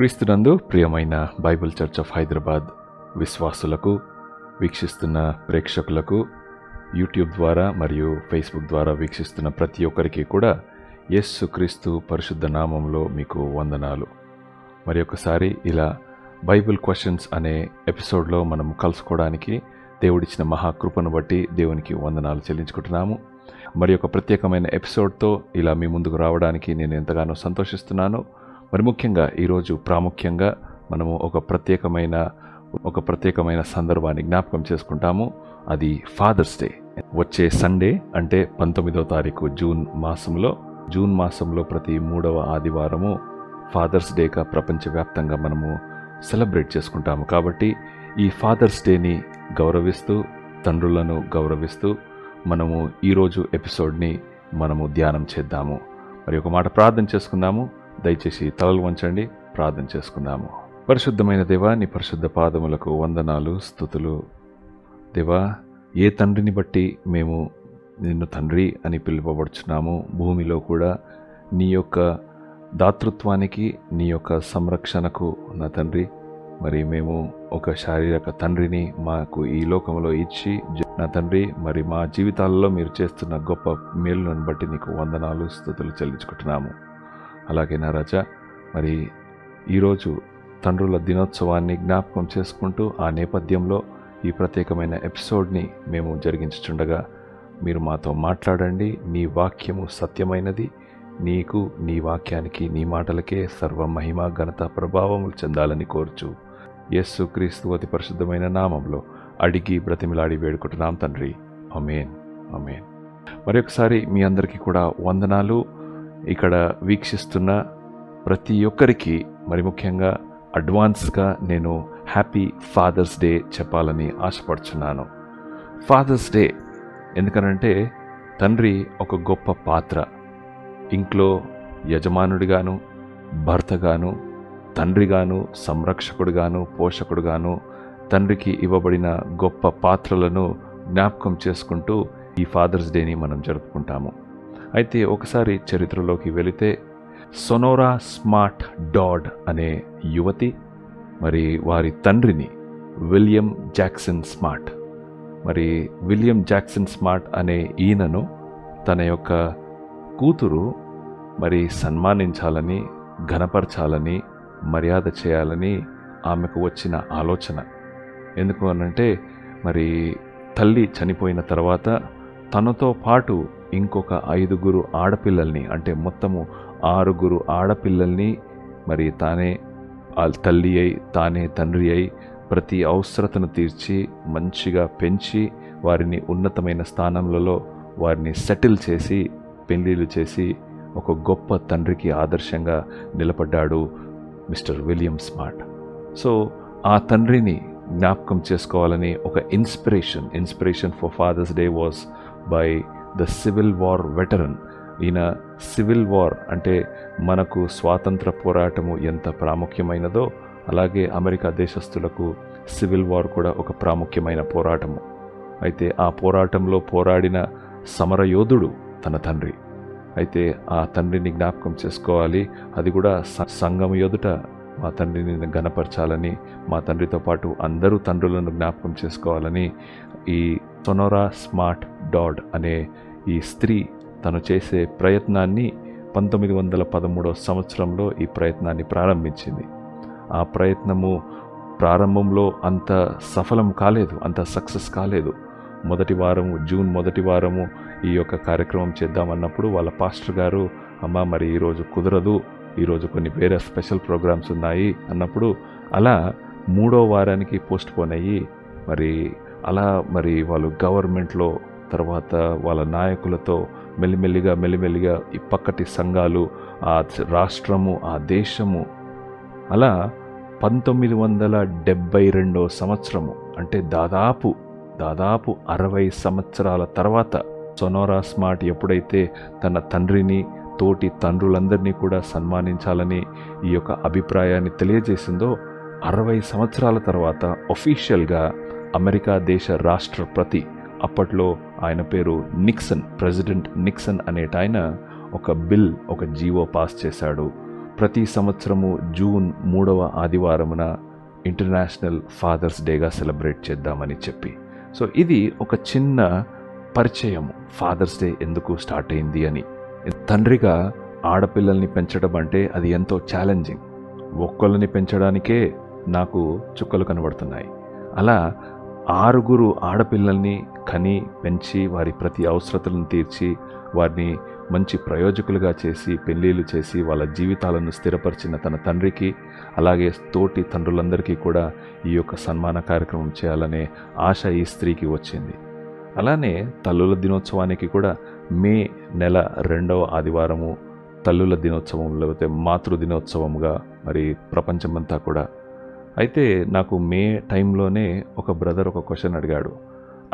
క్రీస్తునందు ప్రియమైన Bible church of Hyderabad విశ్వాసులకు వీక్షిస్తున్న ప్రేక్షకులకు యూట్యూబ్ ద్వారా మరియు ఫేస్బుక్ ద్వారా వీక్షిస్తున్న ప్రతి ఒక్కరికి కూడా యస్సు క్రీస్తు పరిశుద్ధ నామంలో మీకు వందనాలు. మరి ఒకసారి ఇలా బైబిల్ క్వశ్చన్స్ అనే ఎపిసోడ్లో మనం కలుసుకోవడానికి దేవుడిచ్చిన మహాకృపను బట్టి దేవునికి వందనాలు చెల్లించుకుంటున్నాము. మరి ఒక ప్రత్యేకమైన ఎపిసోడ్తో ఇలా మీ ముందుకు రావడానికి నేను ఎంతగానో సంతోషిస్తున్నాను. మరి ముఖ్యంగా ఈరోజు ప్రాముఖ్యంగా మనము ఒక ప్రత్యేకమైన ఒక ప్రత్యేకమైన సందర్భాన్ని జ్ఞాపకం చేసుకుంటాము. అది ఫాదర్స్ డే. వచ్చే సండే అంటే పంతొమ్మిదవ తారీఖు జూన్ మాసంలో. జూన్ మాసంలో ప్రతి మూడవ ఆదివారము ఫాదర్స్ డేగా ప్రపంచవ్యాప్తంగా మనము సెలబ్రేట్ చేసుకుంటాము. కాబట్టి ఈ ఫాదర్స్ డేని గౌరవిస్తూ తండ్రులను గౌరవిస్తూ మనము ఈరోజు ఎపిసోడ్ని మనము ధ్యానం చేద్దాము. మరి ఒక మాట ప్రార్థన చేసుకుందాము. దయచేసి తలలు వంచండి. ప్రార్థన చేసుకుందాము. పరిశుద్ధమైన దేవా నీ పరిశుద్ధ పాదములకు వందనాలు స్థుతులు. దేవా ఏ తండ్రిని బట్టి మేము నిన్ను తండ్రి అని పిలువబడుచున్నాము? భూమిలో కూడా నీ యొక్క దాతృత్వానికి నీ యొక్క సంరక్షణకు నా తండ్రి. మరి మేము ఒక శారీరక తండ్రిని మాకు ఈ లోకంలో ఇచ్చి నా తండ్రి మరి మా జీవితాల్లో మీరు చేస్తున్న గొప్ప మేలులను బట్టి నీకు వందనాలు స్థుతులు చెల్లించుకుంటున్నాము. అలాగే నా రాజా? మరి ఈరోజు తండ్రుల దినోత్సవాన్ని జ్ఞాపకం చేసుకుంటూ ఆ నేపథ్యంలో ఈ ప్రత్యేకమైన ఎపిసోడ్ని మేము జరిగించుచుండగా మీరు మాతో మాట్లాడండి. నీ వాక్యము సత్యమైనది. నీకు నీ వాక్యానికి నీ మాటలకే సర్వ మహిమ ఘనత ప్రభావములు చెందాలని కోరుచు. యస్సు క్రీస్తు అతి పరిశుద్ధమైన నామంలో అడిగి బ్రతిమిలాడి వేడుకుంటున్నాం తండ్రి. అమేన్ అమేన్ మరొకసారి మీ అందరికీ కూడా వందనాలు. ఇక్కడ వీక్షిస్తున్న ప్రతి ఒక్కరికి మరి ముఖ్యంగా అడ్వాన్స్గా నేను హ్యాపీ ఫాదర్స్ డే చెప్పాలని ఆశపడుచున్నాను. ఫాదర్స్ డే ఎందుకనంటే తండ్రి ఒక గొప్ప పాత్ర. ఇంట్లో యజమానుడిగాను భర్తగాను తండ్రిగాను సంరక్షకుడుగాను పోషకుడుగాను తండ్రికి ఇవ్వబడిన గొప్ప పాత్రలను జ్ఞాపకం చేసుకుంటూ ఈ ఫాదర్స్ డేని మనం జరుపుకుంటాము. అయితే ఒకసారి చరిత్రలోకి వెళితే సొనోరా స్మార్ట్ డాడ్ అనే యువతి మరి వారి తండ్రిని విలియం జాక్సన్ స్మార్ట్ మరి విలియం జాక్సన్ స్మార్ట్ అనే ఈయనను తన యొక్క కూతురు మరి సన్మానించాలని ఘనపరచాలని మర్యాద చేయాలని ఆమెకు వచ్చిన ఆలోచన. ఎందుకు అనంటే మరి తల్లి చనిపోయిన తర్వాత తనతో పాటు ఇంకొక ఐదుగురు ఆడపిల్లల్ని అంటే మొత్తము ఆరుగురు ఆడపిల్లల్ని మరి తానే తల్లి అయి తానే తండ్రి అయి ప్రతి అవసరతను తీర్చి మంచిగా పెంచి వారిని ఉన్నతమైన స్థానంలో వారిని సెటిల్ చేసి పెళ్ళిళ్ళు చేసి ఒక గొప్ప తండ్రికి ఆదర్శంగా నిలబడ్డాడు మిస్టర్ విలియం స్మార్ట్. సో ఆ తండ్రిని జ్ఞాపకం చేసుకోవాలని ఒక inspiration inspiration for Father's Day was by the civil war veteran. ఈయన సివిల్ వార్ అంటే మనకు స్వాతంత్ర పోరాటము ఎంత ప్రాముఖ్యమైనదో అలాగే అమెరికా దేశస్థులకు సివిల్ వార్ కూడా ఒక ప్రాముఖ్యమైన పోరాటము. అయితే ఆ పోరాటంలో పోరాడిన సమరయోధుడు తన తండ్రి. అయితే ఆ తండ్రిని జ్ఞాపకం చేసుకోవాలి. అది కూడా స- సంఘం ఎదుట మా తండ్రిని గనపరచాలని మా తండ్రితో పాటు అందరూ తండ్రులను జ్ఞాపకం చేసుకోవాలని ఈ సొనోరా స్మార్ట్ డాడ్ అనే ఈ స్త్రీ తను చేసే ప్రయత్నాన్ని పంతొమ్మిది వందల పదమూడవ సంవత్సరంలో ఈ ప్రయత్నాన్ని ప్రారంభించింది. ఆ ప్రయత్నము ప్రారంభంలో అంత సఫలం కాలేదు అంత సక్సెస్ కాలేదు. మొదటి వారము జూన్ మొదటి వారము ఈ యొక్క కార్యక్రమం చేద్దామన్నప్పుడు వాళ్ళ పాస్టర్ గారు అమ్మ మరి ఈరోజు కుదరదు ఈరోజు కొన్ని వేరే స్పెషల్ ప్రోగ్రామ్స్ ఉన్నాయి అన్నప్పుడు అలా మూడో వారానికి పోస్ట్ పోన్ అయ్యి మరి అలా మరి వాళ్ళు గవర్నమెంట్లో తర్వాత వాళ్ళ నాయకులతో మెల్లిమెల్లిగా మెల్లిమెల్లిగా ఈ పక్కటి సంఘాలు ఆ రాష్ట్రము ఆ దేశము అలా పంతొమ్మిది వందల డెబ్భై రెండో సంవత్సరము అంటే దాదాపు దాదాపు అరవై సంవత్సరాల తర్వాత సొనోరా స్మార్ట్ ఎప్పుడైతే తన తండ్రిని తోటి తండ్రులందరినీ కూడా సన్మానించాలని ఈ యొక్క అభిప్రాయాన్ని తెలియజేసిందో అరవై సంవత్సరాల తర్వాత ఒఫీషియల్గా అమెరికా దేశ రాష్ట్రపతి అప్పట్లో ఆయన పేరు నిక్సన్ ప్రెసిడెంట్ నిక్సన్ అనేట ఆయన ఒక బిల్ ఒక జీవో పాస్ చేశాడు. ప్రతి సంవత్సరము జూన్ మూడవ ఆదివారమున ఇంటర్నేషనల్ ఫాదర్స్ డేగా సెలబ్రేట్ చేద్దామని చెప్పి. సో ఇది ఒక చిన్న పరిచయం ఫాదర్స్ డే ఎందుకు స్టార్ట్ అయింది అని. తండ్రిగా ఆడపిల్లల్ని పెంచడం అంటే అది ఎంతో ఛాలెంజింగ్. ఒక్కళ్ళని పెంచడానికే నాకు చుక్కలు కనబడుతున్నాయి. అలా ఆరుగురు ఆడపిల్లల్ని కని పెంచి వారి ప్రతి అవసరతలను తీర్చి వారిని మంచి ప్రయోజకులుగా చేసి పెళ్ళిళ్ళు చేసి వాళ్ళ జీవితాలను స్థిరపరిచిన తన తండ్రికి అలాగే తోటి తండ్రులందరికీ కూడా ఈ యొక్క సన్మాన కార్యక్రమం చేయాలనే ఆశ ఈ స్త్రీకి వచ్చింది. అలానే తల్లుల దినోత్సవానికి కూడా మే నెల రెండవ ఆదివారము తల్లుల దినోత్సవం లేకపోతే మాతృ దినోత్సవంగా మరి ప్రపంచమంతా కూడా. అయితే నాకు మే టైంలోనే ఒక బ్రదర్ ఒక క్వశ్చన్ అడిగాడు.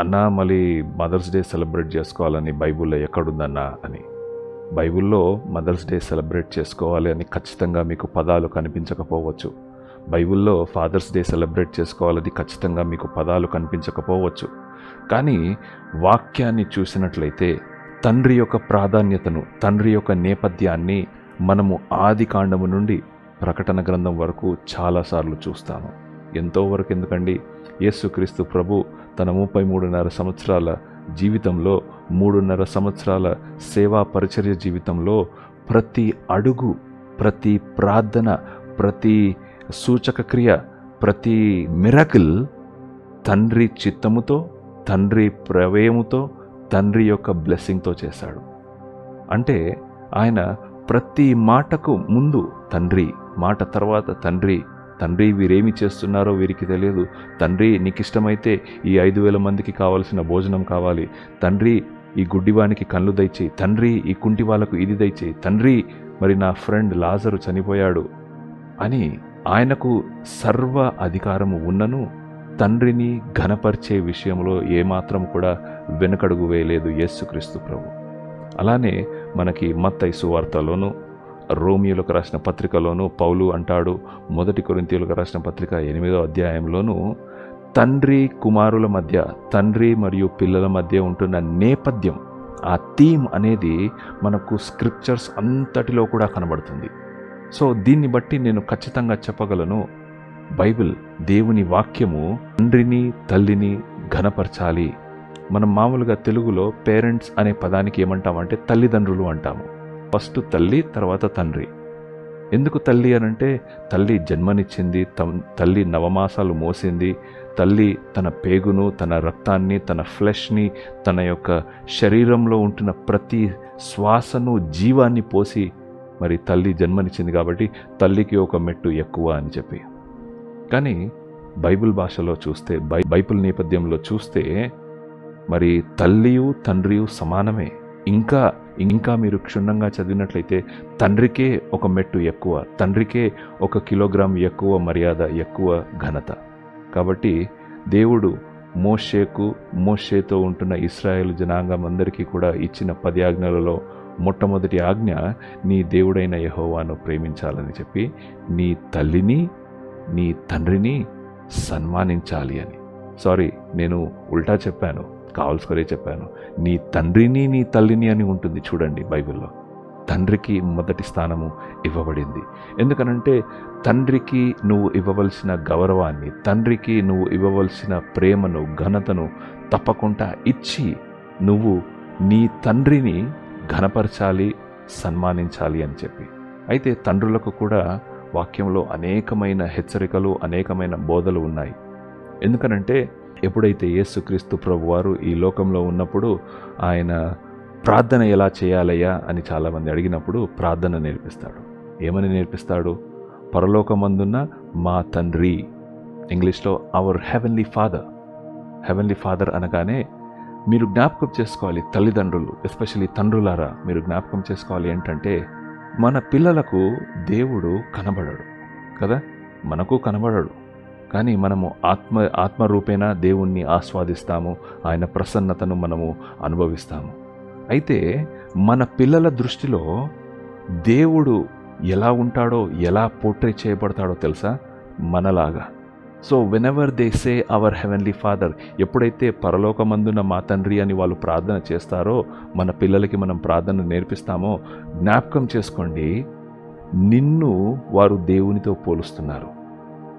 అన్నా మళ్ళీ మదర్స్ డే సెలబ్రేట్ చేసుకోవాలని బైబిల్లో ఎక్కడుందన్నా అని. బైబిల్లో మదర్స్ డే సెలబ్రేట్ చేసుకోవాలి అని ఖచ్చితంగా మీకు పదాలు కనిపించకపోవచ్చు. బైబిల్లో ఫాదర్స్ డే సెలబ్రేట్ చేసుకోవాలని ఖచ్చితంగా మీకు పదాలు కనిపించకపోవచ్చు. కానీ వాక్యాన్ని చూసినట్లయితే తండ్రి యొక్క ప్రాధాన్యతను తండ్రి యొక్క నేపథ్యాన్ని మనము ఆది కాండము నుండి ప్రకటన గ్రంథం వరకు చాలాసార్లు చూస్తాము. ఎంతో వరకు ఎందుకండి? యేసుక్రీస్తు ప్రభు తన ముప్పై మూడున్నర సంవత్సరాల జీవితంలో మూడున్నర సంవత్సరాల సేవా పరిచర్య జీవితంలో ప్రతి అడుగు ప్రతి ప్రార్థన ప్రతి సూచక క్రియ ప్రతి మిరకిల్ తండ్రి చిత్తముతో తండ్రి ప్రవేయముతో తండ్రి యొక్క బ్లెస్సింగ్తో చేశాడు. అంటే ఆయన ప్రతి మాటకు ముందు తండ్రి మాట తర్వాత తండ్రి తండ్రి వీరేమి చేస్తున్నారో వీరికి తెలియదు. తండ్రి నీకు ఇష్టమైతే ఈ ఐదు వేల మందికి కావలసిన భోజనం కావాలి. తండ్రి ఈ గుడ్డివానికి కళ్ళు దయచేయి. తండ్రి ఈ కుంటి వాళ్ళకు ఇది దయచేయి. తండ్రి మరి నా ఫ్రెండ్ లాజరు చనిపోయాడు అని ఆయనకు సర్వ అధికారము ఉన్నను తండ్రిని ఘనపరిచే విషయంలో ఏమాత్రం కూడా వెనుకడుగు వేయలేదు యేసుక్రీస్తు ప్రభు. అలానే మనకి మత్తైసు వార్తలోనూ రోమియోలకు రాసిన పత్రికలోనూ పౌలు అంటాడు మొదటి కొరింతీయులకు రాసిన పత్రిక ఎనిమిదో అధ్యాయంలోనూ తండ్రి కుమారుల మధ్య తండ్రి మరియు పిల్లల మధ్య ఉంటున్న నేపథ్యం ఆ థీమ్ అనేది మనకు స్క్రిప్చర్స్ అంతటిలో కూడా కనబడుతుంది. సో దీన్ని బట్టి నేను ఖచ్చితంగా చెప్పగలను బైబిల్ దేవుని వాక్యము తండ్రిని తల్లిని ఘనపరచాలి. మనం మామూలుగా తెలుగులో పేరెంట్స్ అనే పదానికి ఏమంటామంటే తల్లిదండ్రులు అంటాము. ఫస్ట్ తల్లి తర్వాత తండ్రి. ఎందుకు తల్లి అనంటే తల్లి జన్మనిచ్చింది తల్లి నవమాసాలు మోసింది తల్లి తన పేగును తన రక్తాన్ని తన ఫ్లెష్ని తన యొక్క శరీరంలో ఉంటున్న ప్రతి శ్వాసను జీవాన్ని పోసి మరి తల్లి జన్మనిచ్చింది కాబట్టి తల్లికి ఒక మెట్టు ఎక్కువ అని చెప్పి. కానీ బైబిల్ భాషలో చూస్తే బై బైబిల్ నేపథ్యంలో చూస్తే మరి తల్లియు తండ్రియు సమానమే. ఇంకా ఇంకా మీరు క్షుణ్ణంగా చదివినట్లయితే తండ్రికే ఒక మెట్టు ఎక్కువ తండ్రికే ఒక కిలోగ్రామ్ ఎక్కువ మర్యాద ఎక్కువ ఘనత. కాబట్టి దేవుడు మోషేకు మోషేతో ఉంటున్న ఇస్రాయేల్ జనాంగం అందరికీ కూడా ఇచ్చిన పది ఆజ్ఞలలో మొట్టమొదటి ఆజ్ఞ నీ దేవుడైన యహోవాను ప్రేమించాలని చెప్పి నీ తల్లిని నీ తండ్రిని సన్మానించాలి అని. సారీ నేను ఉల్టా చెప్పాను కావలసుకొరే చెప్పాను. నీ తండ్రిని నీ తల్లిని అని ఉంటుంది చూడండి బైబిల్లో. తండ్రికి మొదటి స్థానము ఇవ్వబడింది. ఎందుకనంటే తండ్రికి నువ్వు ఇవ్వవలసిన గౌరవాన్ని తండ్రికి నువ్వు ఇవ్వవలసిన ప్రేమను ఘనతను తప్పకుండా ఇచ్చి నువ్వు నీ తండ్రిని ఘనపరచాలి సన్మానించాలి అని చెప్పి. అయితే తండ్రులకు కూడా వాక్యంలో అనేకమైన హెచ్చరికలు అనేకమైన బోధలు ఉన్నాయి. ఎందుకనంటే ఎప్పుడైతే యేసుక్రీస్తు ప్రభువారు ఈ లోకంలో ఉన్నప్పుడు ఆయన ప్రార్థన ఎలా చేయాలయ్యా అని చాలామంది అడిగినప్పుడు ప్రార్థన నేర్పిస్తాడు. ఏమని నేర్పిస్తాడు? పరలోకమందున్న మా తండ్రి ఇంగ్లీష్లో our heavenly father heavenly father అనగానే మీరు జ్ఞాపకం చేసుకోవాలి తల్లిదండ్రులు ఎస్పెషలీ తండ్రులారా మీరు జ్ఞాపకం చేసుకోవాలి ఏంటంటే మన పిల్లలకు దేవుడు కనబడడు కదా? మనకు కనబడడు. కానీ మనము ఆత్మ ఆత్మరూపేణ దేవుణ్ణి ఆస్వాదిస్తాము. ఆయన ప్రసన్నతను మనము అనుభవిస్తాము. అయితే మన పిల్లల దృష్టిలో దేవుడు ఎలా ఉంటాడో ఎలా పోర్ట్రే చేయబడతాడో తెలుసా? మనలాగా. So whenever they say our heavenly father ఎప్పుడైతే పరలోకమందున మా తండ్రి అని వాళ్ళు ప్రార్థన చేస్తారో మన పిల్లలకి మనం ప్రార్థన నేర్పిస్తామో జ్ఞాపకం చేసుకోండి నిన్ను వారు దేవునితో పోలుస్తున్నారు.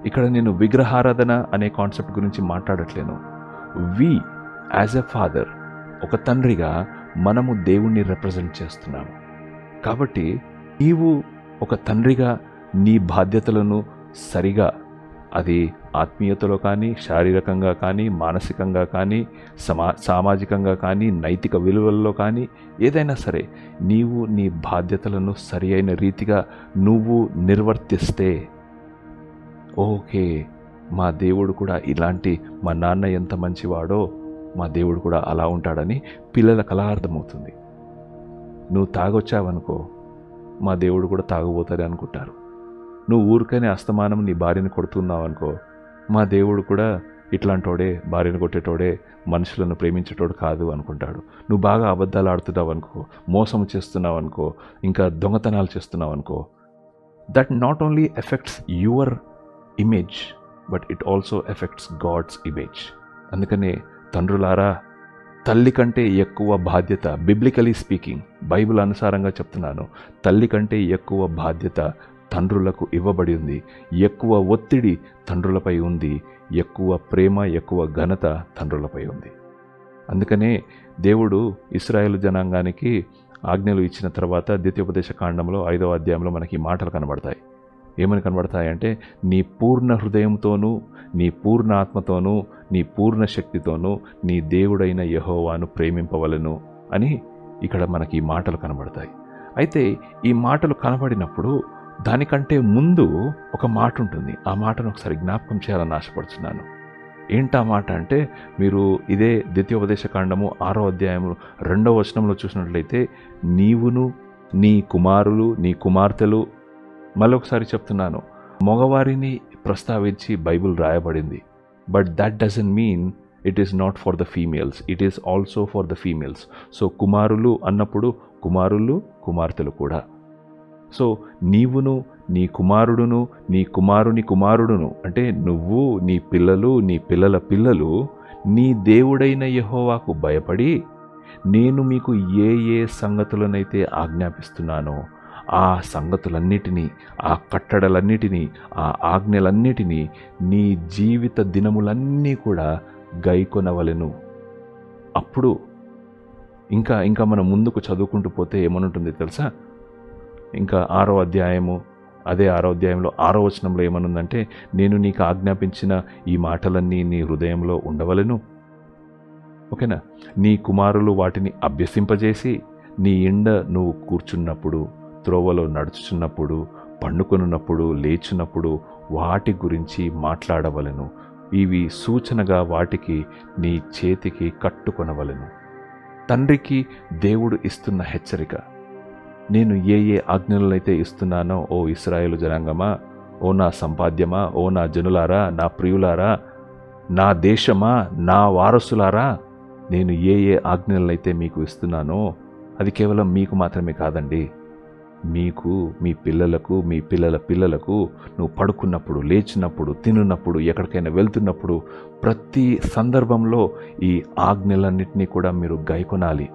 ఇక్కడ నేను విగ్రహారాధన అనే కాన్సెప్ట్ గురించి మాట్లాడట్లేను. వి యాజ్ ఎ ఫాదర్ ఒక తండ్రిగా మనము దేవుణ్ణి రిప్రజెంట్ చేస్తున్నాము. కాబట్టి నీవు ఒక తండ్రిగా నీ బాధ్యతలను సరిగా అది ఆత్మీయతలో కానీ శారీరకంగా కానీ మానసికంగా కానీ సమా సామాజికంగా కానీ నైతిక విలువల్లో కానీ ఏదైనా సరే నీవు నీ బాధ్యతలను సరి అయిన రీతిగా నువ్వు నిర్వర్తిస్తే ఓకే మా దేవుడు కూడా ఇలాంటి మా నాన్న ఎంత మంచివాడో మా దేవుడు కూడా అలా ఉంటాడని పిల్లలకు అలా అర్థమవుతుంది. నువ్వు తాగొచ్చావనుకో మా దేవుడు కూడా తాగబోతాడు అనుకుంటారు. నువ్వు ఊరికనే అస్తమానం నీ భార్యను కొడుతున్నావు అనుకో మా దేవుడు కూడా ఇట్లాంటోడే భార్యను కొట్టేటోడే మనుషులను ప్రేమించేటోడు కాదు అనుకుంటాడు. నువ్వు బాగా అబద్ధాలు ఆడుతున్నావు అనుకో మోసం చేస్తున్నావు అనుకో ఇంకా దొంగతనాలు చేస్తున్నావు అనుకో that not only affects your image but it also affects God's image అందుకనే తండ్రులారా తల్లి కంటే ఎక్కువ బాధ్యత బిబ్లికలీ స్పీకింగ్ బైబిల్ అనుసారంగా చెప్తున్నాను తల్లి కంటే ఎక్కువ బాధ్యత తండ్రులకు ఇవ్వబడి ఉంది. ఎక్కువ ఒత్తిడి తండ్రులపై ఉంది. ఎక్కువ ప్రేమ ఎక్కువ ఘనత తండ్రులపై ఉంది. అందుకనే దేవుడు ఇస్రాయేల్ జనాంగానికి ఆజ్ఞలు ఇచ్చిన తర్వాత ద్వితీయోపదేశ కాండంలో ఐదవ అధ్యాయంలో మనకి మాటలు కనబడతాయి. ఏమని కనబడతాయంటే నీ పూర్ణ హృదయంతోనూ నీ పూర్ణ ఆత్మతోనూ నీ పూర్ణ శక్తితోనూ నీ దేవుడైన యహోవాను ప్రేమింపవలను అని ఇక్కడ మనకి ఈ మాటలు కనబడతాయి. అయితే ఈ మాటలు కనబడినప్పుడు దానికంటే ముందు ఒక మాట ఉంటుంది. ఆ మాటను ఒకసారి జ్ఞాపకం చేయాలని ఆశపడుతున్నాను ఏంటా మాట అంటే మీరు ఇదే ద్వితీయోపదేశ కాండము ఆరో అధ్యాయము రెండవ వచనంలో చూసినట్లయితే నీవును నీ కుమారులు నీ కుమార్తెలు మళ్ళొకసారి చెప్తున్నాను. మగవారిని ప్రస్తావించి బైబిల్ రాయబడింది. But that doesn't mean it is not for the females it is also for the females so కుమారులు అన్నప్పుడు కుమారులు కుమార్తెలు కూడా. సో నీవును నీ కుమారుడును నీ కుమారుని కుమారుడును అంటే నువ్వు నీ పిల్లలు నీ పిల్లల పిల్లలు నీ దేవుడైన యహోవాకు భయపడి నేను మీకు ఏ ఏ సంగతులనైతే ఆజ్ఞాపిస్తున్నానో ఆ సంగతులన్నిటినీ ఆ కట్టడలన్నిటినీ ఆ ఆజ్ఞలన్నిటినీ నీ జీవిత దినములన్నీ కూడా గైకొనవలెను. అప్పుడు ఇంకా ఇంకా మనం ముందుకు చదువుకుంటూ పోతే ఏమనుంటుంది తెలుసా? ఇంకా ఆరో అధ్యాయము అదే ఆరో అధ్యాయంలో ఆరో వచనంలో ఏమనుందంటే నేను నీకు ఆజ్ఞాపించిన ఈ మాటలన్నీ నీ హృదయంలో ఉండవలను. ఓకేనా? నీ కుమారులు వాటిని అభ్యసింపజేసి నీ ఎండ నువ్వు కూర్చున్నప్పుడు త్రోవలో నడుచుచున్నప్పుడు పండుకొనున్నప్పుడు లేచినప్పుడు వాటి గురించి మాట్లాడవలను. ఇవి సూచనగా వాటికి నీ చేతికి కట్టుకొనవలను. తండ్రికి దేవుడు ఇస్తున్న హెచ్చరిక నేను ఏ ఏ ఆజ్ఞలనైతే ఇస్తున్నానో ఓ ఇస్రాయేలు జనాంగమా ఓ నా సంపాద్యమా ఓ నా జనులారా నా ప్రియులారా నా దేశమా నా వారసులారా నేను ఏ ఏ ఆజ్ఞలనైతే మీకు ఇస్తున్నానో అది కేవలం మీకు మాత్రమే కాదండి. మీకు మీ పిల్లలకు మీ పిల్లల పిల్లలకు నువ్వు పడుకున్నప్పుడు లేచినప్పుడు తినున్నప్పుడు ఎక్కడికైనా వెళ్తున్నప్పుడు ప్రతి సందర్భంలో ఈ ఆజ్ఞలన్నింటినీ కూడా మీరు గైకొనాలి.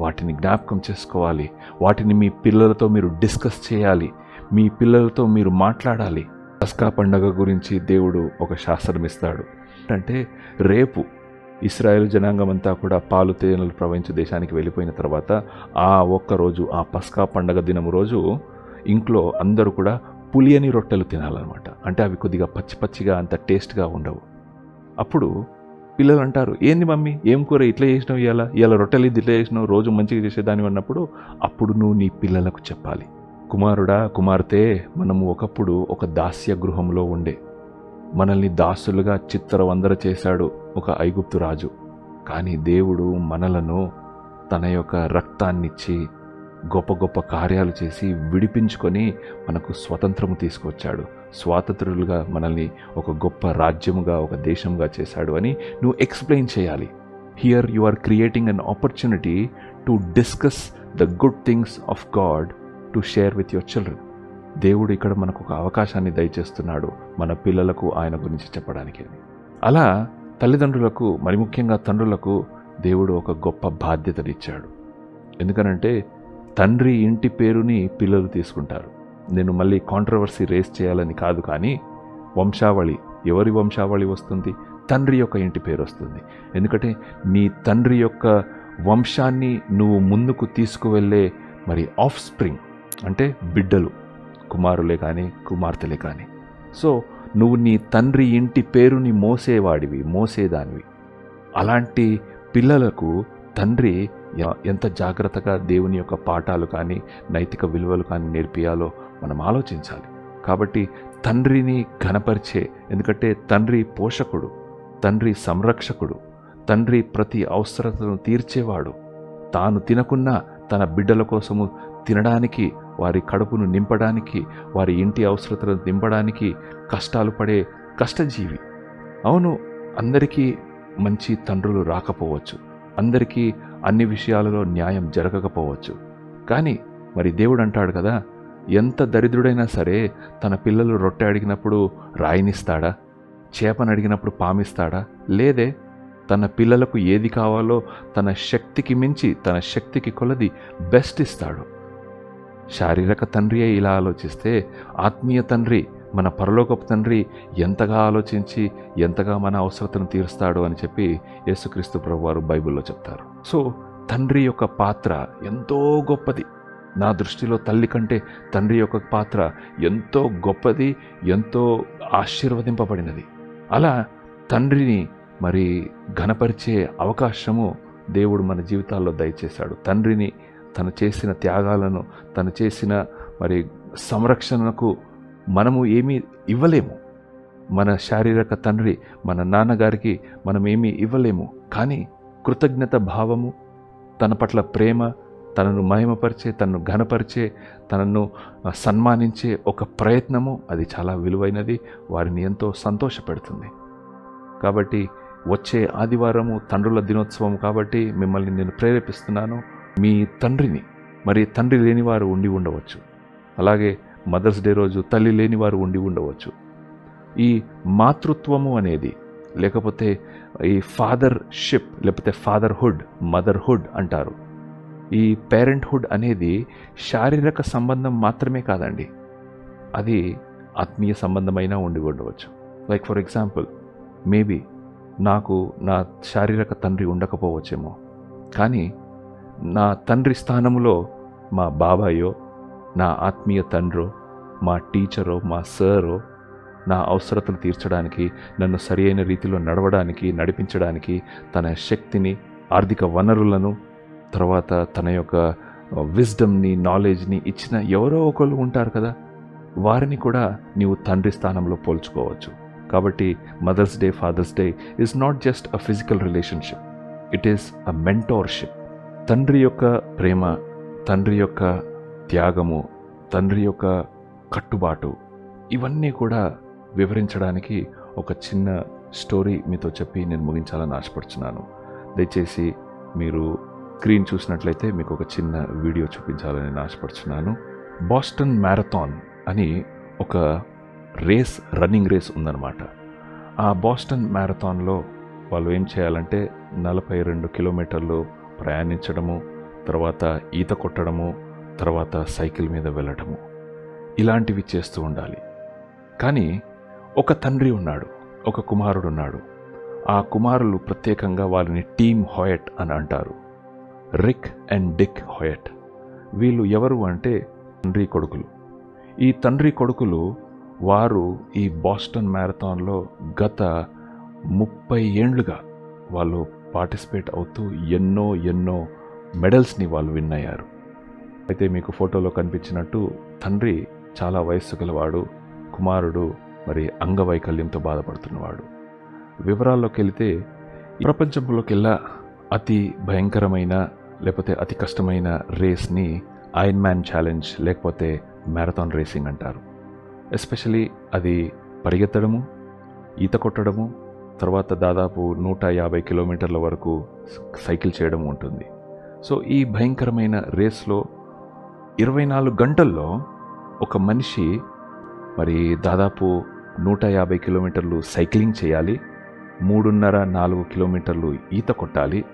వాటిని జ్ఞాపకం చేసుకోవాలి. వాటిని మీ పిల్లలతో మీరు డిస్కస్ చేయాలి. మీ పిల్లలతో మీరు మాట్లాడాలి. పస్కా పండగ గురించి దేవుడు ఒక శాస్త్రం ఇస్తాడు. అంటే రేపు ఇస్రాయేల్ జనాంగం అంతా కూడా పాలు తేనెలు ప్రవహించే దేశానికి వెళ్ళిపోయిన తర్వాత ఆ ఒక్క రోజు ఆ పస్కా పండగ దినం రోజు ఇంట్లో అందరూ కూడా పులియని రొట్టెలు తినాలన్నమాట. అంటే అవి కొద్దిగా పచ్చి పచ్చిగా అంత టేస్ట్గా ఉండవు. అప్పుడు పిల్లలు అంటారు ఏంది మమ్మీ ఏం కూర ఇట్లా చేసినావు ఇవాళ ఇవాళ రొట్టెలు ఇది ఇట్లా చేసినావు? రోజు మంచిగా చేసేదాని అన్నప్పుడు అప్పుడు నువ్వు నీ పిల్లలకు చెప్పాలి. కుమారుడా కుమార్తె మనము ఒకప్పుడు ఒక దాస్య గృహంలో ఉండే మనల్ని దాసులుగా చిత్తరవందర చేశాడు ఒక ఐగుప్తు రాజు. కానీ దేవుడు మనలను తన యొక్క రక్తాన్నిచ్చి గొప్ప గొప్ప కార్యాలు చేసి విడిపించుకొని మనకు స్వతంత్రము తీసుకొచ్చాడు. స్వాతంత్రులుగా మనల్ని ఒక గొప్ప రాజ్యముగా ఒక దేశంగా చేశాడు అని నువ్వు ఎక్స్ప్లెయిన్ చేయాలి. Here you are creating an opportunity to discuss the good things of God to share with your children దేవుడు ఇక్కడ మనకు ఒక అవకాశాన్ని దయచేస్తున్నాడు మన పిల్లలకు ఆయన గురించి చెప్పడానికి. అలా తల్లిదండ్రులకు మరి ముఖ్యంగా తండ్రులకు దేవుడు ఒక గొప్ప బాధ్యతనిచ్చాడు. ఎందుకనంటే తండ్రి ఇంటి పేరుని పిల్లలు తీసుకుంటారు. నేను మళ్ళీ కాంట్రవర్సీ రేస్ చేయాలని కాదు కానీ వంశావళి ఎవరి వంశావళి వస్తుంది? తండ్రి యొక్క ఇంటి పేరు వస్తుంది. ఎందుకంటే నీ తండ్రి యొక్క వంశాన్ని నువ్వు ముందుకు తీసుకువెళ్ళే మరి ఆఫ్ స్ప్రింగ్ అంటే బిడ్డలు కుమారులే కానీ కుమార్తెలే కానీ. సో నువ్వు నీ తండ్రి ఇంటి పేరుని మోసేవాడివి మోసేదానివి. అలాంటి పిల్లలకు తండ్రి ఎంత జాగ్రత్తగా దేవుని యొక్క పాఠాలు కానీ నైతిక విలువలు కానీ నేర్పియాలో మనం ఆలోచించాలి. కాబట్టి తండ్రిని ఘనపరిచే ఎందుకంటే తండ్రి పోషకుడు తండ్రి సంరక్షకుడు తండ్రి ప్రతి అవసరతను తీర్చేవాడు. తాను తినకున్నా తన బిడ్డల కోసము తినడానికి వారి కడుపును నింపడానికి వారి ఇంటి అవసరతలను నింపడానికి కష్టాలు పడే కష్టజీవి. అవును అందరికీ మంచి తండ్రులు రాకపోవచ్చు. అందరికీ అన్ని విషయాలలో న్యాయం జరగకపోవచ్చు. కానీ మరి దేవుడు అంటాడు కదా ఎంత దరిద్రుడైనా సరే తన పిల్లలు రొట్టె అడిగినప్పుడు రాయినిస్తాడా? చేపను అడిగినప్పుడు పామిస్తాడా? లేదే తన పిల్లలకు ఏది కావాలో తన శక్తికి మించి తన శక్తికి కొలది బెస్ట్ ఇస్తాడు. శారీరక తండ్రి ఇలా ఆలోచిస్తే ఆత్మీయ తండ్రి మన పరలోకపు తండ్రి ఎంతగా ఆలోచించి ఎంతగా మన అవసరతను తీరుస్తాడు అని చెప్పి యేసుక్రీస్తు ప్రభు వారు బైబిల్లో చెప్తారు. సో తండ్రి యొక్క పాత్ర ఎంతో గొప్పది. నా దృష్టిలో తల్లి కంటే తండ్రి యొక్క పాత్ర ఎంతో గొప్పది ఎంతో ఆశీర్వదింపబడినది. అలా తండ్రిని మరి ఘనపరిచే అవకాశము దేవుడు మన జీవితాల్లో దయచేశాడు. తండ్రిని తను చేసిన త్యాగాలను తను చేసిన మరి సంరక్షణకు మనము ఏమీ ఇవ్వలేము. మన శారీరక తండ్రి మన నాన్నగారికి మనం ఏమీ ఇవ్వలేము. కానీ కృతజ్ఞత భావము తన పట్ల ప్రేమ తనను మహిమపరిచే తనను ఘనపరిచే తనను సన్మానించే ఒక ప్రయత్నము అది చాలా విలువైనది వారిని ఎంతో సంతోషపెడుతుంది. కాబట్టి వచ్చే ఆదివారము తండ్రుల దినోత్సవం కాబట్టి మిమ్మల్ని నేను ప్రేరేపిస్తున్నాను. మీ తండ్రిని మరి తండ్రి లేనివారు ఉండి ఉండవచ్చు. అలాగే మదర్స్ డే రోజు తల్లి లేనివారు ఉండి ఉండవచ్చు. ఈ మాతృత్వము అనేది లేకపోతే ఈ ఫాదర్షిప్ లేకపోతే ఫాదర్హుడ్ మదర్హుడ్ అంటారు. ఈ పేరెంట్హుడ్ అనేది శారీరక సంబంధం మాత్రమే కాదండి. అది ఆత్మీయ సంబంధమైన ఉండి ఉండవచ్చు. లైక్ ఫర్ ఎగ్జాంపుల్ మేబీ నాకు నా శారీరక తండ్రి ఉండకపోవచ్చేమో. కానీ నా తండ్రి స్థానంలో మా బాబాయో నా ఆత్మీయ తండ్రో మా టీచరో మా సరో నా అవసరతలు తీర్చడానికి నన్ను సరియైన రీతిలో నడవడానికి నడిపించడానికి తన శక్తిని ఆర్థిక వనరులను తర్వాత తన యొక్క విజ్డమ్ని నాలెడ్జ్ని ఇచ్చిన ఎవరో ఒకళ్ళు ఉంటారు కదా వారిని కూడా నీవు తండ్రి స్థానంలో పోల్చుకోవచ్చు. కాబట్టి Mother's Day Father's Day is not just a physical relationship it is a mentorship. తండ్రి యొక్క ప్రేమ తండ్రి యొక్క త్యాగము తండ్రి యొక్క కట్టుబాటు ఇవన్నీ కూడా వివరించడానికి ఒక చిన్న స్టోరీ మీతో చెప్పి నేను ముగించాలని ఆశపడుతున్నాను దయచేసి మీరు స్క్రీన్ చూసినట్లయితే మీకు ఒక చిన్న వీడియో చూపించాలని నేను ఆశపడుతున్నాను బాస్టన్ మ్యారథాన్ అని ఒక రేస్ రన్నింగ్ రేస్ ఉందన్నమాట. ఆ బాస్టన్ మ్యారథాన్లో వాళ్ళు ఏం చేయాలంటే నలభై రెండు కిలోమీటర్లు ప్రయాణించడము తర్వాత ఈత కొట్టడము తర్వాత సైకిల్ మీద వెళ్ళటము ఇలాంటివి చేస్తూ ఉండాలి. కానీ ఒక తండ్రి ఉన్నాడు ఒక కుమారుడు ఉన్నాడు. ఆ కుమారులు ప్రత్యేకంగా వారిని టీమ్ హోయట్ అని అంటారు. Rick and Dick Hoyt. వీళ్ళు ఎవరు అంటే తండ్రి కొడుకులు. ఈ తండ్రి కొడుకులు వారు ఈ బాస్టన్ మ్యారథాన్లో గత ముప్పై ఏండ్లుగా వాళ్ళు పార్టిసిపేట్ అవుతూ ఎన్నో ఎన్నో మెడల్స్ని వాళ్ళు విన్ అయ్యారు. అయితే మీకు ఫోటోలో కనిపించినట్టు తండ్రి చాలా వయస్సు గలవాడు కుమారుడు మరి అంగవైకల్యంతో బాధపడుతున్నవాడు. వివరాల్లోకి వెళితే ప్రపంచంలోకెల్లా అతి భయంకరమైన లేకపోతే అతి కష్టమైన రేస్ని ఐరన్ మ్యాన్ ఛాలెంజ్ లేకపోతే మ్యారథాన్ రేసింగ్ అంటారు. ఎస్పెషలీ అది పరిగెత్తడము ఈత కొట్టడము తర్వాత దాదాపు నూట యాభై కిలోమీటర్ల వరకు సైకిల్ చేయడం ఉంటుంది. సో ఈ భయంకరమైన రేస్లో ఇరవై నాలుగు గంటల్లో ఒక మనిషి మరి దాదాపు నూట యాభై కిలోమీటర్లు సైక్లింగ్ చేయాలి మూడున్నర నాలుగు కిలోమీటర్లు ఈత కొట్టాలి.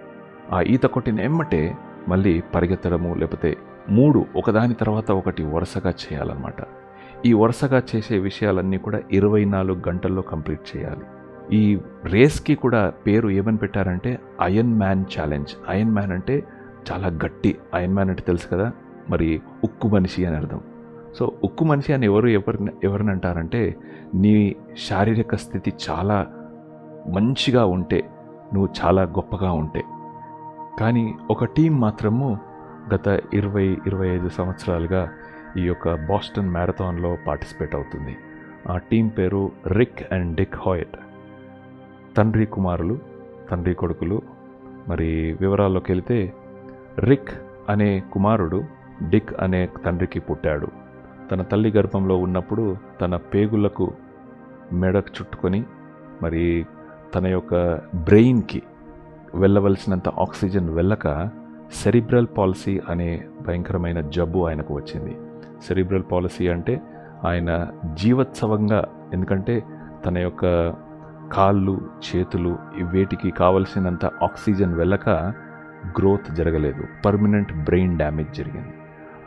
ఆ ఈత కొట్టిన ఎమ్మటే మళ్ళీ పరిగెత్తడము లేకపోతే మూడు ఒకదాని తర్వాత ఒకటి వరుసగా చేయాలన్నమాట. ఈ వరుసగా చేసే విషయాలన్నీ కూడా ఇరవై నాలుగు గంటల్లో కంప్లీట్ చేయాలి. ఈ రేస్కి కూడా పేరు ఏమని పెట్టారంటే iron man challenge iron man అంటే చాలా గట్టి. అయన్ మ్యాన్ అంటే తెలుసు కదా? మరి ఉక్కు మనిషి అని అర్థం. సో ఉక్కు మనిషి అని ఎవరు ఎవరిని ఎవరిని అంటారంటే నీ శారీరక స్థితి చాలా మంచిగా ఉంటే నువ్వు చాలా గొప్పగా ఉంటే. కానీ ఒక టీం మాత్రము గత ఇరవై ఇరవై ఐదు సంవత్సరాలుగా ఈ యొక్క బాస్టన్ మ్యారథాన్లో పార్టిసిపేట్ అవుతుంది. ఆ టీం పేరు రిక్ అండ్ డిక్ హాయట్ తండ్రి కుమారులు తండ్రి కొడుకులు. మరి వివరాల్లోకి వెళితే రిక్ అనే కుమారుడు డిక్ అనే తండ్రికి పుట్టాడు. తన తల్లి గర్భంలో ఉన్నప్పుడు తన పేగులకు మెడకు చుట్టుకొని మరి తన యొక్క బ్రెయిన్కి వెళ్ళవలసినంత ఆక్సిజన్ వెళ్ళక సెరిబ్రల్ పాలసీ అనే భయంకరమైన జబ్బు ఆయనకు వచ్చింది. సెరిబ్రల్ పాలసీ అంటే ఆయన జీవోత్సవంగా ఎందుకంటే తన యొక్క కాళ్ళు చేతులు వేటికి కావలసినంత ఆక్సిజన్ వెళ్ళక గ్రోత్ జరగలేదు. పర్మనెంట్ బ్రెయిన్ డ్యామేజ్ జరిగింది.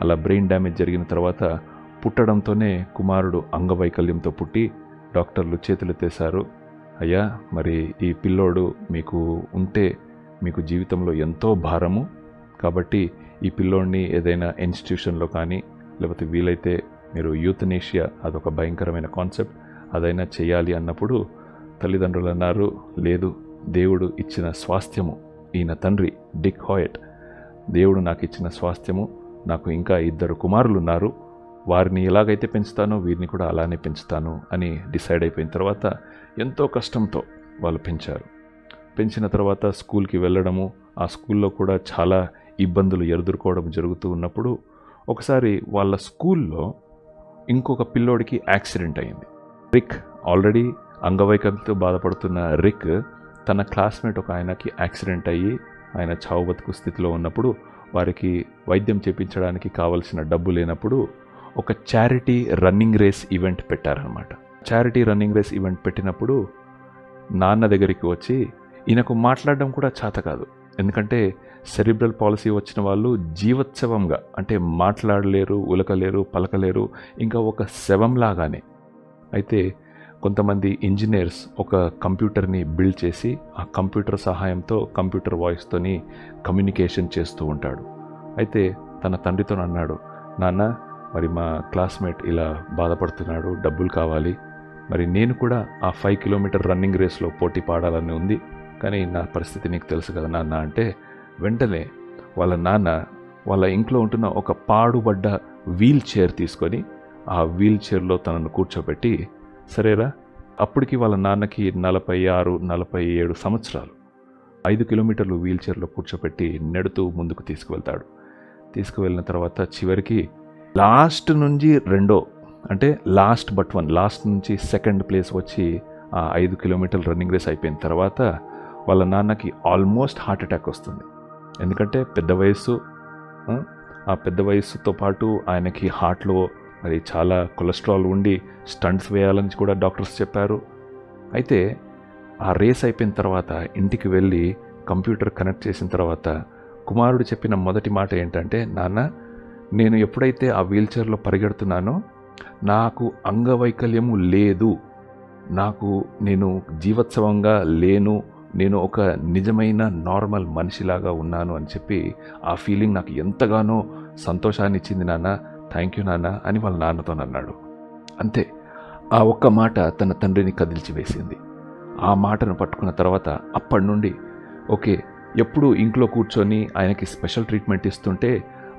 అలా బ్రెయిన్ డ్యామేజ్ జరిగిన తర్వాత పుట్టడంతోనే కుమారుడు అంగవైకల్యంతో పుట్టి డాక్టర్లు చేతులెత్తేశారు అయ్యా మరి ఈ పిల్లోడు మీకు ఉంటే మీకు జీవితంలో ఎంతో భారము. కాబట్టి ఈ పిల్లోడిని ఏదైనా ఇన్స్టిట్యూషన్లో కానీ లేకపోతే వీలైతే మీరు యూతనేషియా అదొక భయంకరమైన కాన్సెప్ట్. అదైనా చేయాలి అన్నప్పుడు తల్లిదండ్రులు అన్నారు లేదు దేవుడు ఇచ్చిన స్వాస్థ్యము ఈయన తండ్రి డిక్ హాయట్. దేవుడు నాకు ఇచ్చిన స్వాస్థ్యము నాకు ఇంకా ఇద్దరు కుమారులు ఉన్నారు వారిని ఎలాగైతే పెంచుతానో వీరిని కూడా అలానే పెంచుతాను అని డిసైడ్ అయిపోయిన తర్వాత ఎంతో కష్టంతో వాళ్ళు పెంచారు. పెంచిన తర్వాత స్కూల్కి వెళ్ళడము ఆ స్కూల్లో కూడా చాలా ఇబ్బందులు ఎదుర్కోవడం జరుగుతూ ఉన్నప్పుడు ఒకసారి వాళ్ళ స్కూల్లో ఇంకొక పిల్లోడికి యాక్సిడెంట్ అయింది. రిక్ ఆల్రెడీ అంగవైకల్యంతో బాధపడుతున్న రిక్ తన క్లాస్మేట్ ఒక ఆయనకి యాక్సిడెంట్ అయ్యి ఆయన చావు బతుకు స్థితిలో ఉన్నప్పుడు వారికి వైద్యం చేపించడానికి కావలసిన డబ్బు లేనప్పుడు ఒక చారిటీ రన్నింగ్ రేస్ ఈవెంట్ పెట్టారనమాట చారిటీ రన్నింగ్ రేస్ ఈవెంట్ పెట్టినప్పుడు నాన్న దగ్గరికి వచ్చి ఈయనకు మాట్లాడడం కూడా చేత కాదు. ఎందుకంటే సెరిబ్రల్ పాలసీ వచ్చిన వాళ్ళు జీవోత్సవంగా అంటే మాట్లాడలేరు ఉలకలేరు పలకలేరు ఇంకా ఒక శవంలాగానే. అయితే కొంతమంది ఇంజనీర్స్ ఒక కంప్యూటర్ని బిల్డ్ చేసి ఆ కంప్యూటర్ సహాయంతో కంప్యూటర్ వాయిస్తోని కమ్యూనికేషన్ చేస్తూ ఉంటాడు. అయితే తన తండ్రితో అన్నాడు నాన్న మరి మా క్లాస్మేట్ ఇలా బాధపడుతున్నాడు డబ్బులు కావాలి. మరి నేను కూడా ఆ ఫైవ్ కిలోమీటర్ రన్నింగ్ రేస్లో పోటీ పాడాలని ఉంది. కానీ నా పరిస్థితి నీకు తెలుసు కదా నాన్న అంటే వెంటనే వాళ్ళ నాన్న వాళ్ళ ఇంట్లో ఉంటున్న ఒక పాడుబడ్డ వీల్ చైర్ తీసుకొని ఆ వీల్ చైర్లో తనను కూర్చోబెట్టి సరేరా? అప్పటికి వాళ్ళ నాన్నకి నలభై ఆరు నలభై ఏడు సంవత్సరాలు. ఐదు కిలోమీటర్లు వీల్చైర్లో కూర్చోపెట్టి నెడుతూ ముందుకు తీసుకువెళ్తాడు. తీసుకువెళ్ళిన తర్వాత చివరికి లాస్ట్ నుంచి రెండో అంటే లాస్ట్ బట్ వన్ లాస్ట్ నుంచి సెకండ్ ప్లేస్ వచ్చి ఆ ఐదు కిలోమీటర్ల రన్నింగ్ రేస్ అయిపోయిన తర్వాత వాళ్ళ నాన్నకి ఆల్మోస్ట్ హార్ట్ అటాక్ వస్తుంది. ఎందుకంటే పెద్ద వయస్సు ఆ, ఆ పెద్ద వయస్సుతో పాటు ఆయనకి హార్ట్లో మరి చాలా కొలెస్ట్రాల్ ఉండి స్టంట్స్ వేయాలని కూడా డాక్టర్స్ చెప్పారు. అయితే ఆ రేస్ అయిపోయిన తర్వాత ఇంటికి వెళ్ళి కంప్యూటర్ కనెక్ట్ చేసిన తర్వాత కుమారుడు చెప్పిన మొదటి మాట ఏంటంటే నాన్న నేను ఎప్పుడైతే ఆ వీల్చైర్లో పరిగెడుతున్నానో నాకు అంగవైకల్యము లేదు. నాకు నేను జీవోత్సవంగా లేను. నేను ఒక నిజమైన నార్మల్ మనిషిలాగా ఉన్నాను అని చెప్పి ఆ ఫీలింగ్ నాకు ఎంతగానో సంతోషాన్ని ఇచ్చింది నాన్న. థ్యాంక్ యూ నాన్న అని వాళ్ళ నాన్నతో అన్నాడు అంతే ఆ ఒక్క మాట తన తండ్రిని కదిల్చి వేసింది ఆ మాటను పట్టుకున్న తర్వాత అప్పటి నుండి ఓకే ఎప్పుడు ఇంట్లో కూర్చొని ఆయనకి స్పెషల్ ట్రీట్మెంట్ ఇస్తుంటే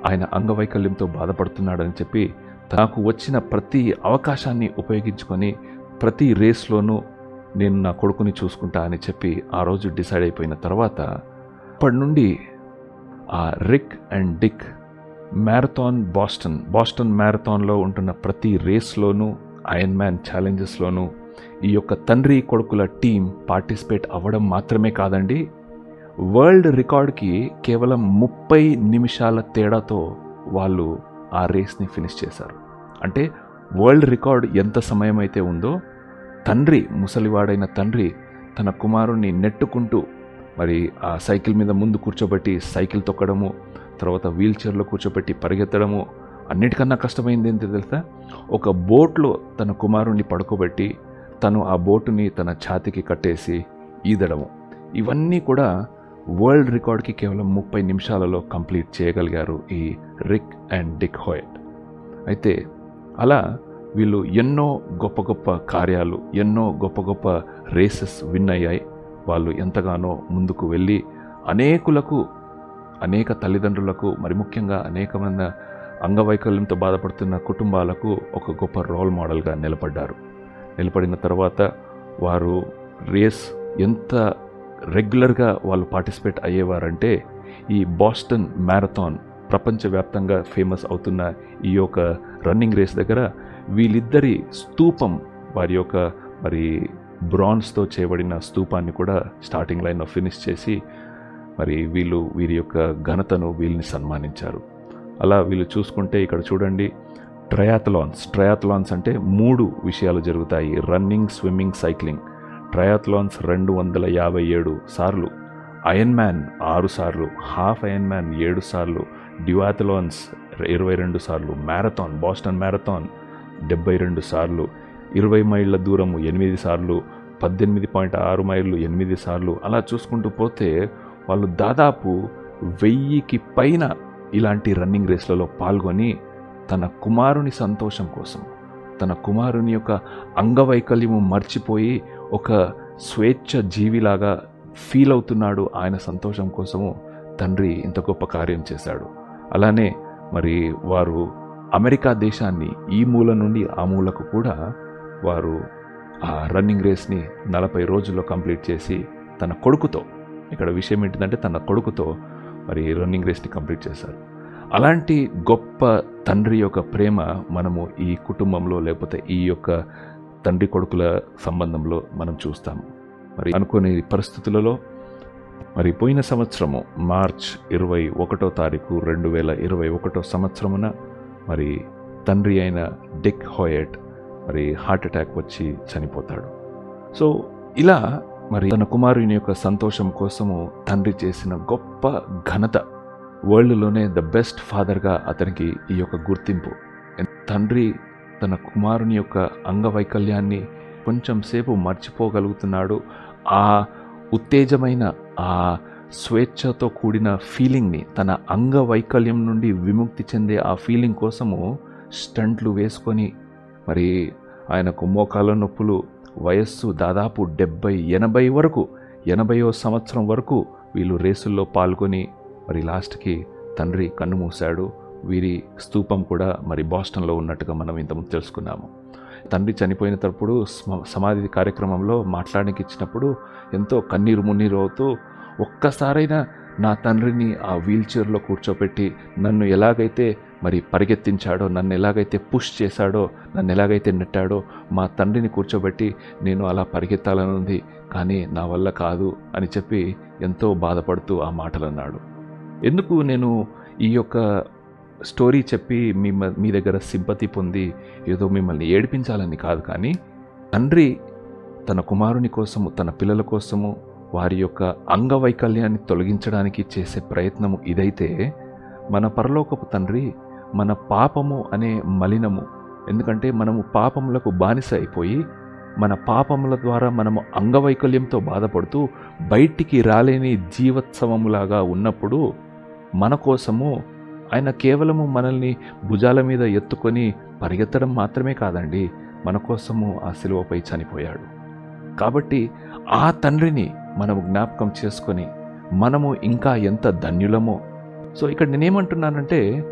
ఆయన అంగవైకల్యంతో బాధపడుతున్నాడని చెప్పి నాకు వచ్చిన ప్రతి అవకాశాన్ని ఉపయోగించుకొని ప్రతి రేస్లోనూ నేను నా కొడుకుని చూసుకుంటా అని చెప్పి ఆ రోజు డిసైడ్ అయిపోయిన తర్వాత అప్పటి నుండి ఆ Rick and Dick marathon Boston. Boston మ్యారథాన్లో ఉంటున్న ప్రతి రేస్లోనూ ఐరన్ మ్యాన్ ఛాలెంజెస్లోనూ ఈ యొక్క తండ్రి కొడుకుల టీం పార్టిసిపేట్ అవ్వడం మాత్రమే కాదండి. వరల్డ్ రికార్డ్కి కేవలం ముప్పై నిమిషాల తేడాతో వాళ్ళు ఆ రేస్ని ఫినిష్ చేశారు. అంటే వరల్డ్ రికార్డ్ ఎంత సమయం అయితే ఉందో తండ్రి ముసలివాడైన తండ్రి తన కుమారుణ్ణి నెట్టుకుంటూ మరి ఆ సైకిల్ మీద ముందు కూర్చోబెట్టి సైకిల్ తొక్కడము తర్వాత వీల్చైర్లో కూర్చోబెట్టి పరిగెత్తడము అన్నిటికన్నా కష్టమైంది ఏంటి తెలుసా? ఒక బోట్లో తన కుమారుణ్ణి పడుకోబెట్టి తను ఆ బోటుని తన ఛాతికి కట్టేసి ఈదడము. ఇవన్నీ కూడా వరల్డ్ రికార్డ్కి కేవలం ముప్పై నిమిషాలలో కంప్లీట్ చేయగలిగారు ఈ రిక్ అండ్ డిక్ హోయట్. అయితే అలా వీళ్ళు ఎన్నో గొప్ప గొప్ప కార్యాలు ఎన్నో గొప్ప గొప్ప రేసెస్ విన్ అయ్యాయి. వాళ్ళు ఎంతగానో ముందుకు వెళ్ళి అనేకులకు అనేక తల్లిదండ్రులకు మరి ముఖ్యంగా అనేకమైన అంగవైకల్యంతో బాధపడుతున్న కుటుంబాలకు ఒక గొప్ప రోల్ మోడల్గా నిలబడ్డారు. నిలబడిన తర్వాత వారు రేస్ ఎంత రెగ్యులర్గా వాళ్ళు పార్టిసిపేట్ అయ్యేవారంటే ఈ బాస్టన్ మ్యారథాన్ ప్రపంచవ్యాప్తంగా ఫేమస్ అవుతున్న ఈ యొక్క రన్నింగ్ రేస్ దగ్గర వీళ్ళిద్దరి స్తూపం వారి యొక్క మరి బ్రాన్స్తో చేయబడిన స్తూపాన్ని కూడా స్టార్టింగ్ లైన్లో ఫినిష్ చేసి మరి వీళ్ళు వీరి యొక్క ఘనతను వీళ్ళని సన్మానించారు. అలా వీళ్ళు చూసుకుంటే ఇక్కడ చూడండి ట్రయాథలాన్స్. ట్రయాథలాన్స్ అంటే మూడు విషయాలు జరుగుతాయి. Running swimming cycling. ట్రయాథలాన్స్ రెండు వందల యాభై ఏడు సార్లు. అయన్ మ్యాన్ ఆరు సార్లు. హాఫ్ అయన్ మ్యాన్ ఏడు సార్లు. డ్యూయాథలాన్స్ ఇరవై రెండు సార్లు. మ్యారథాన్ బాస్టన్ మ్యారథాన్ డెబ్బై రెండు సార్లు. ఇరవై మైళ్ళ దూరము ఎనిమిది సార్లు. పద్దెనిమిది పాయింట్ ఆరు మైళ్ళు ఎనిమిది సార్లు. అలా చూసుకుంటూ పోతే వాళ్ళు దాదాపు వెయ్యికి పైన ఇలాంటి రన్నింగ్ రేస్లలో పాల్గొని తన కుమారుని సంతోషం కోసం తన కుమారుని యొక్క అంగవైకల్యము మర్చిపోయి ఒక స్వేచ్ఛ జీవిలాగా ఫీల్ అవుతున్నాడు ఆయన సంతోషం కోసము తండ్రి ఇంత గొప్ప కార్యం చేశాడు. అలానే మరి వారు అమెరికా దేశాన్ని ఈ మూల నుండి ఆ మూలకు కూడా వారు ఆ రన్నింగ్ రేస్ని నలభై రోజుల్లో కంప్లీట్ చేసి తన కొడుకుతో ఇక్కడ విషయం ఏంటిదంటే తన కొడుకుతో మరి రన్నింగ్ రేస్ని కంప్లీట్ చేశారు. అలాంటి గొప్ప తండ్రి యొక్క ప్రేమ మనము ఈ కుటుంబంలో లేకపోతే ఈ యొక్క తండ్రి కొడుకుల సంబంధంలో మనం చూస్తాము. మరి అనుకోని పరిస్థితులలో మరి పోయిన సంవత్సరము మార్చ్ ఇరవై ఒకటో తారీఖు రెండు వేల ఇరవై ఒకటో సంవత్సరమున మరి తండ్రి అయిన డిక్ హోయట్ మరి హార్ట్ అటాక్ వచ్చి చనిపోతాడు. సో ఇలా మరి తన కుమారుని యొక్క సంతోషం కోసము తండ్రి చేసిన గొప్ప ఘనత వరల్డ్లోనే ద బెస్ట్ ఫాదర్గా అతనికి ఈ యొక్క గుర్తింపు. తండ్రి తన కుమారుని యొక్క అంగవైకల్యాన్ని కొంచెం సేపు మర్చిపోగలుగుతున్నాడు. ఆ ఉత్తేజమైన ఆ స్వేచ్ఛతో కూడిన ఫీలింగ్ని తన అంగవైకల్యం నుండి విముక్తి చెందే ఆ ఫీలింగ్ కోసము స్టంట్లు వేసుకొని మరి ఆయనకు మోకాల నొప్పులు వయస్సు దాదాపు డెబ్బై ఎనభై వరకు ఎనభైయో సంవత్సరం వరకు వీళ్ళు రేసుల్లో పాల్గొని మరి లాస్ట్కి తండ్రి కన్నుమూశాడు వీరి స్తూపం కూడా మరి బాస్టన్లో ఉన్నట్టుగా మనం ఇంతకుముందు తెలుసుకున్నాము. తండ్రి చనిపోయిన తప్పుడు సమాధి కార్యక్రమంలో మాట్లాడడానికి ఇచ్చినప్పుడు ఎంతో కన్నీరు మున్నీరు అవుతూ ఒక్కసారైనా నా తండ్రిని ఆ వీల్ చైర్లో కూర్చోపెట్టి నన్ను ఎలాగైతే మరి పరిగెత్తించాడో నన్ను ఎలాగైతే పుష్ చేశాడో నన్ను ఎలాగైతే నెట్టాడో మా తండ్రిని కూర్చోబెట్టి నేను అలా పరిగెత్తాలని ఉంది కానీ నా వల్ల కాదు అని చెప్పి ఎంతో బాధపడుతూ ఆ మాటలు అన్నాడు ఎందుకు నేను ఈ యొక్క స్టోరీ చెప్పి మీ మీ దగ్గర సింపతి పొంది ఏదో మిమ్మల్ని ఏడిపించాలని కాదు కానీ తండ్రి తన కుమారుని కోసము తన పిల్లల కోసము వారి యొక్క అంగవైకల్యాన్ని తొలగించడానికి చేసే ప్రయత్నము ఇదైతే మన పరలోకపు తండ్రి మన పాపము అనే మలినము. ఎందుకంటే మనము పాపములకు బానిస అయిపోయి మన పాపముల ద్వారా మనము అంగవైకల్యంతో బాధపడుతూ బయటికి రాలేని జీవోత్సవములాగా ఉన్నప్పుడు మన కోసము ఆయన కేవలము మనల్ని భుజాల మీద ఎత్తుకొని పరిగెత్తడం మాత్రమే కాదండి మన కోసము ఆ శిలువపై చనిపోయాడు. కాబట్టి ఆ తండ్రిని మనము జ్ఞాపకం చేసుకొని మనము ఇంకా ఎంత ధన్యులమో. సో ఇక్కడ నేనేమంటున్నానంటే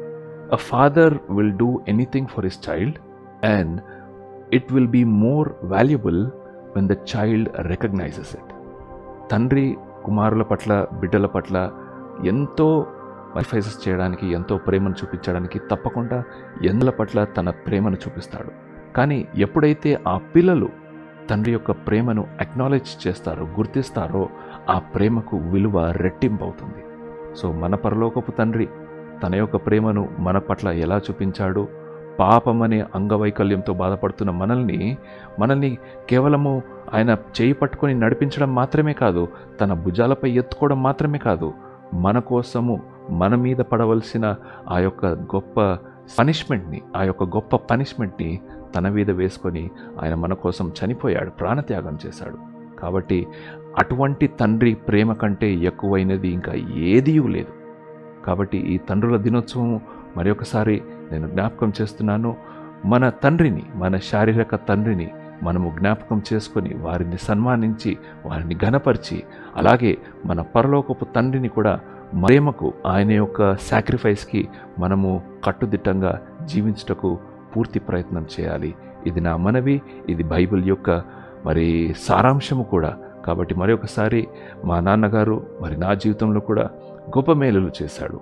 A father will do anything for his child and it will be more valuable when the child recognises it తండ్రి కుమారుల పట్ల బిడ్డల పట్ల ఎంతో మైఫైజెస్ చేయడానికి ఎంతో ప్రేమను చూపించడానికి తప్పకుండా ఎందుల పట్ల తన ప్రేమను చూపిస్తాడు. కానీ ఎప్పుడైతే ఆ పిల్లలు తండ్రి యొక్క ప్రేమను అక్నాలెడ్జ్ చేస్తారో గుర్తిస్తారో ఆ ప్రేమకు విలువ రెట్టింపు అవుతుంది సో మన పరలోకపు తండ్రి తన యొక్క ప్రేమను మన పట్ల ఎలా చూపించాడో? పాపమనే అంగవైకల్యంతో బాధపడుతున్న మనల్ని మనల్ని కేవలము ఆయన చేయి పట్టుకొని నడిపించడం మాత్రమే కాదు తన భుజాలపై ఎత్తుకోవడం మాత్రమే కాదు మన కోసము మన మీద పడవలసిన ఆ యొక్క గొప్ప పనిష్మెంట్ని ఆ యొక్క గొప్ప పనిష్మెంట్ని తన మీద వేసుకొని ఆయన మన కోసం చనిపోయాడు ప్రాణత్యాగం చేశాడు. కాబట్టి అటువంటి తండ్రి ప్రేమ కంటే ఎక్కువైనది ఇంకా ఏదీ లేదు. కాబట్టి ఈ తండ్రుల దినోత్సవం మరొకసారి నేను జ్ఞాపకం చేస్తున్నాను. మన తండ్రిని మన శారీరక తండ్రిని మనము జ్ఞాపకం చేసుకొని వారిని సన్మానించి వారిని ఘనపరిచి అలాగే మన పరలోకపు తండ్రిని కూడా మరేమకు ఆయన యొక్క సాక్రిఫైస్కి మనము కట్టుదిట్టంగా జీవించుటకు పూర్తి ప్రయత్నం చేయాలి. ఇది నా మనవి ఇది బైబిల్ యొక్క మరి సారాంశము కూడా. కాబట్టి మరొకసారి మా నాన్నగారు మరి నా జీవితంలో కూడా గొప్ప మేలులు చేశాడు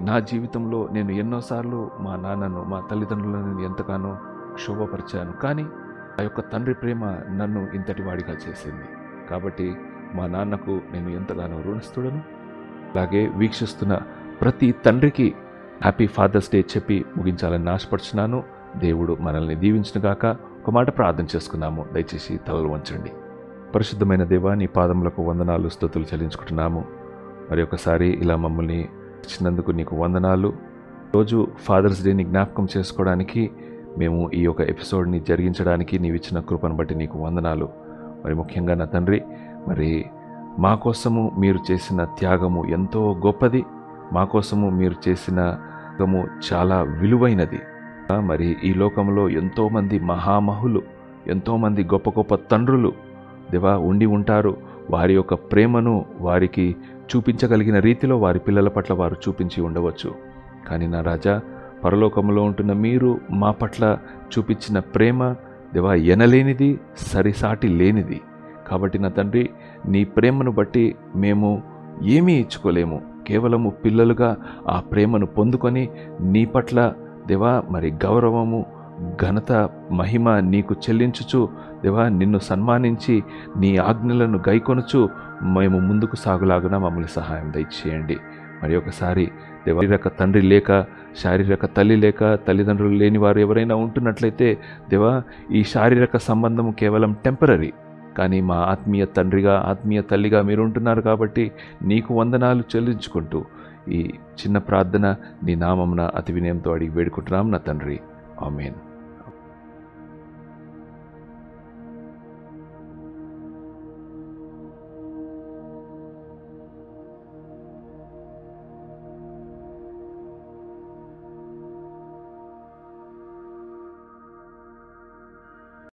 నా జీవితంలో నేను ఎన్నోసార్లు మా నాన్నను మా తల్లిదండ్రులను ఎంతగానో క్షోభపరిచాను. కానీ ఆ యొక్క తండ్రి ప్రేమ నన్ను ఇంతటి వాడిగా చేసింది. కాబట్టి మా నాన్నకు నేను ఎంతగానో రుణిస్తుడను అలాగే వీక్షిస్తున్న ప్రతి తండ్రికి హ్యాపీ ఫాదర్స్ డే చెప్పి ముగించాలని ఆశపడుచున్నాను. దేవుడు మనల్ని దీవించినగాక ఒక మాట ప్రార్థన చేసుకున్నాము. దయచేసి తలలు వంచండి. పరిశుద్ధమైన దేవా నీ పాదములకు వందనాలు స్థుతులు చెల్లించుకుంటున్నాము. మరి ఒకసారి ఇలా మమ్మల్ని ఇచ్చినందుకు నీకు వందనాలు. రోజు ఫాదర్స్ డేని జ్ఞాపకం చేసుకోవడానికి మేము ఈ యొక్క ఎపిసోడ్ని జరిగించడానికి నీవు ఇచ్చిన కృపను బట్టి నీకు వందనాలు. మరి ముఖ్యంగా నా తండ్రి మరి మా కోసము మీరు చేసిన త్యాగము ఎంతో గొప్పది. మా కోసము మీరు చేసిన త్యాగము చాలా విలువైనది. మరి ఈ లోకంలో ఎంతోమంది మహామహులు ఎంతోమంది గొప్ప గొప్ప తండ్రులు దేవా ఉండి ఉంటారు. వారి యొక్క ప్రేమను వారికి చూపించగలిగిన రీతిలో వారి పిల్లల పట్ల వారు చూపించి ఉండవచ్చు. కానీ నా రాజా పరలోకంలో ఉంటున్న మీరు మా పట్ల చూపించిన ప్రేమ దేవా ఎనలేనిది సరిసాటి లేనిది. కాబట్టి నా తండ్రి నీ ప్రేమను బట్టి మేము ఏమీ ఇచ్చుకోలేము. కేవలము పిల్లలుగా ఆ ప్రేమను పొందుకొని నీ పట్ల దేవా మరి గౌరవము ఘనత మహిమ నీకు చెల్లించుచు దేవా నిన్ను సన్మానించి నీ ఆజ్ఞలను గైకొనుచు మేము ముందుకు సాగులాగున మమ్మల్ని సహాయం దయచేయండి. మరి ఒకసారి దేవా శారీరక తండ్రి లేక శారీరక తల్లి లేక తల్లిదండ్రులు లేని వారు ఎవరైనా ఉంటున్నట్లయితే దేవా ఈ శారీరక సంబంధం కేవలం టెంపరీ కానీ మా ఆత్మీయ తండ్రిగా ఆత్మీయ తల్లిగా మీరు ఉంటున్నారు కాబట్టి నీకు వందనాలు చెల్లించుకుంటూ ఈ చిన్న ప్రార్థన నీ నామమున అతి వినయంతో అడిగి వేడుకుంటున్నాం నా తండ్రి. ఆమెన్.